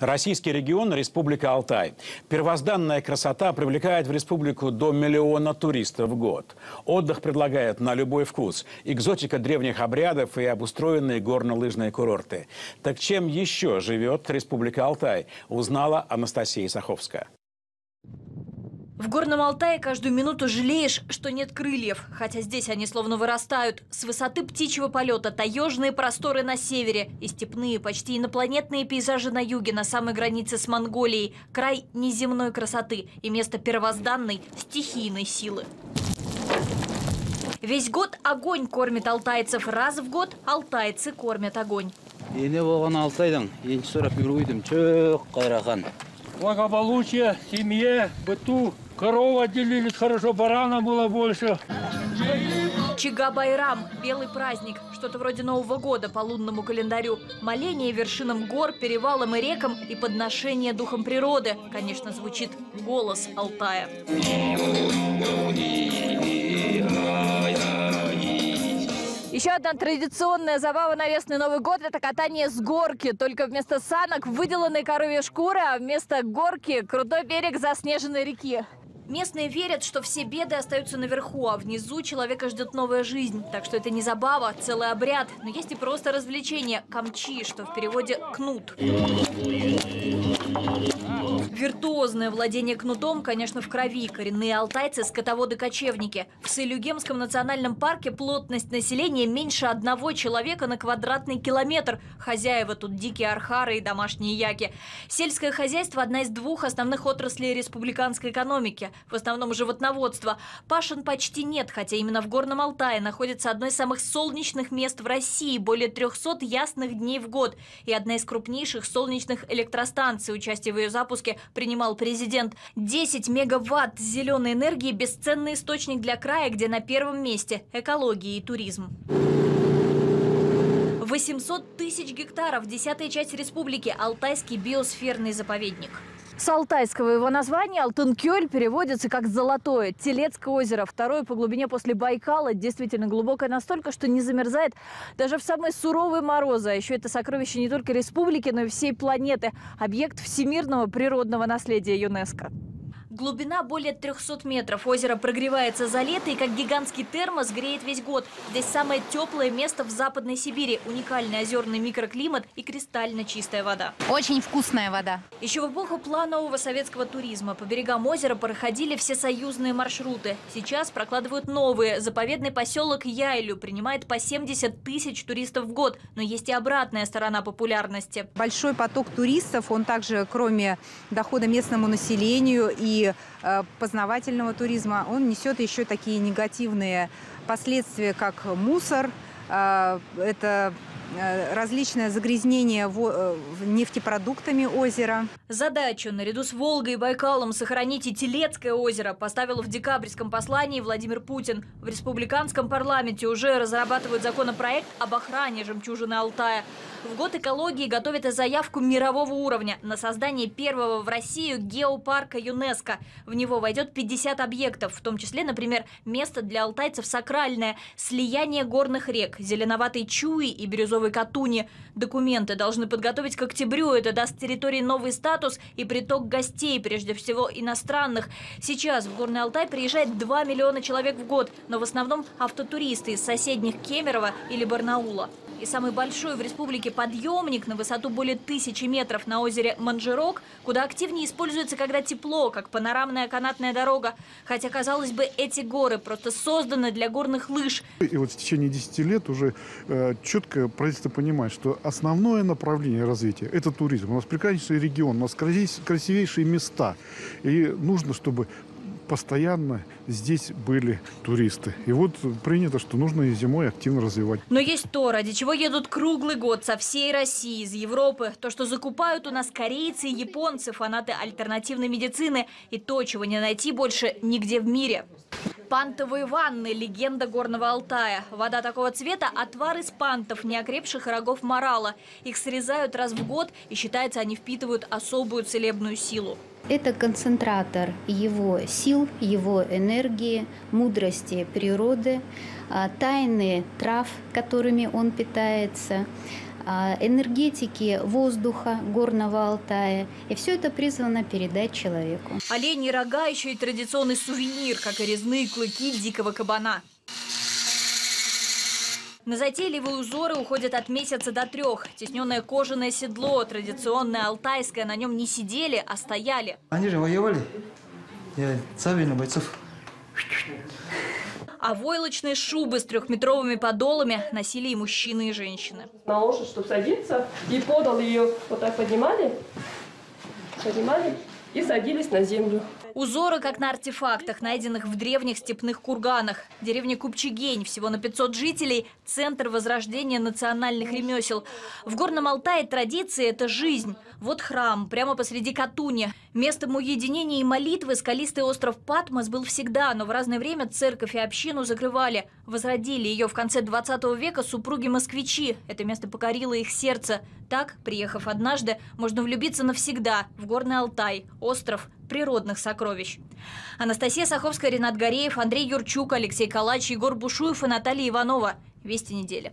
Российский регион – Республика Алтай. Первозданная красота привлекает в республику до миллиона туристов в год. Отдых предлагает на любой вкус. Экзотика древних обрядов и обустроенные горно-лыжные курорты. Так чем еще живет Республика Алтай, узнала Анастасия Саховская. В Горном Алтае каждую минуту жалеешь, что нет крыльев, хотя здесь они словно вырастают. С высоты птичьего полета таежные просторы на севере и степные, почти инопланетные пейзажи на юге, на самой границе с Монголией. Край неземной красоты и место первозданной стихийной силы. Весь год огонь кормит алтайцев. Раз в год алтайцы кормят огонь. Ене болған алтайдың енші сұрап үйрейдім чөк қайрахан. Благополучие, семье, быту. Корова отделились хорошо, барана было больше. Чига-Байрам – белый праздник, что-то вроде Нового года по лунному календарю. Моление вершинам гор, перевалам и рекам и подношение духом природы. Конечно, звучит голос Алтая. Еще одна традиционная забава на весный Новый год – это катание с горки. Только вместо санок выделанной коровья шкуры, а вместо горки – крутой берег заснеженной реки. Местные верят, что все беды остаются наверху, а внизу человека ждет новая жизнь. Так что это не забава, целый обряд. Но есть и просто развлечение – камчи, что в переводе «кнут». Виртуозное владение кнутом, конечно, в крови. Коренные алтайцы – скотоводы-кочевники. В Сылюгемском национальном парке плотность населения меньше одного человека на квадратный километр. Хозяева тут дикие архары и домашние яки. Сельское хозяйство – одна из двух основных отраслей республиканской экономики. В основном животноводство. Пашин почти нет, хотя именно в Горном Алтае находится одно из самых солнечных мест в России. Более 300 ясных дней в год. И одна из крупнейших солнечных электростанций. Участие в ее запуске принимал президент. 10 мегаватт зеленой энергии – бесценный источник для края, где на первом месте экология и туризм. 800 тысяч гектаров, десятая часть республики, Алтайский биосферный заповедник. С алтайского его названия Алтынкёль переводится как «золотое». Телецкое озеро, второе по глубине после Байкала, действительно глубокое настолько, что не замерзает даже в самые суровые морозы. А еще это сокровище не только республики, но и всей планеты. Объект всемирного природного наследия ЮНЕСКО. Глубина более 300 метров. Озеро прогревается за лето и как гигантский термос греет весь год. Здесь самое теплое место в Западной Сибири. Уникальный озерный микроклимат и кристально чистая вода. Очень вкусная вода. Еще в эпоху планового советского туризма по берегам озера проходили все союзные маршруты. Сейчас прокладывают новые. Заповедный поселок Яйлю принимает по 70 тысяч туристов в год. Но есть и обратная сторона популярности. Большой поток туристов, он также, кроме дохода местному населению и Э, познавательного туризма, он несет еще такие негативные последствия, как мусор, э, это различное загрязнение э, нефтепродуктами озера. Задачу наряду с Волгой и Байкалом сохранить и Телецкое озеро поставил в декабрьском послании Владимир Путин. В республиканском парламенте уже разрабатывают законопроект об охране жемчужины Алтая. В год экологии готовят и заявку мирового уровня на создание первого в Россию геопарка ЮНЕСКО. В него войдет 50 объектов, в том числе, например, место для алтайцев сакральное, слияние горных рек, зеленоватой Чуи и бирюзовой Березовой Катуни. Документы должны подготовить к октябрю. Это даст территории новый статус и приток гостей, прежде всего иностранных. Сейчас в Горный Алтай приезжает 2 миллиона человек в год, но в основном автотуристы из соседних Кемерово или Барнаула и самый большой в республике подъемник на высоту более тысячи метров на озере Манжерок, куда активнее используется, когда тепло, как панорамная канатная дорога. Хотя, казалось бы, эти горы просто созданы для горных лыж. И вот в течение 10 лет уже э, четко правительство понимает, что основное направление развития – это туризм. У нас прекраснейший регион, у нас красивейшие места. И нужно, чтобы постоянно здесь были туристы. И вот принято, что нужно и зимой активно развивать. Но есть то, ради чего едут круглый год со всей России, из Европы. То, что закупают у нас корейцы и японцы, фанаты альтернативной медицины. И то, чего не найти больше нигде в мире. Пантовые ванны – легенда Горного Алтая. Вода такого цвета – отвар из пантов, неокрепших рогов морала. Их срезают раз в год, и считается, они впитывают особую целебную силу. Это концентратор его сил, его энергии, мудрости природы, а, тайны трав, которыми он питается, а, энергетики воздуха горного Алтая. И все это призвано передать человеку. Оленьи рога еще и традиционный сувенир, как и резные клыки дикого кабана. На затейливые узоры уходят от месяца до трех. Тесненное кожаное седло, традиционное алтайское, на нем не сидели, а стояли. Они же воевали. Я царь на бойцов. А войлочные шубы с трехметровыми подолами носили и мужчины, и женщины. на лошадь, чтобы садиться, и подал ее, вот так поднимали, поднимали и садились на землю. Узоры, как на артефактах, найденных в древних степных курганах. Деревня Купчигень, всего на 500 жителей, центр возрождения национальных ремесел. В Горном Алтае традиции – это жизнь. Вот храм, прямо посреди Катуни. Местом уединения и молитвы скалистый остров Патмос был всегда, но в разное время церковь и общину закрывали. Возродили ее в конце 20 века супруги-москвичи. Это место покорило их сердце. Так, приехав однажды, можно влюбиться навсегда в Горный Алтай, остров природных сокровищ. Анастасия Саховская, Ренат Гореев, Андрей Юрчук, Алексей Калач, Егор Бушуев и Наталья Иванова. Вести недели.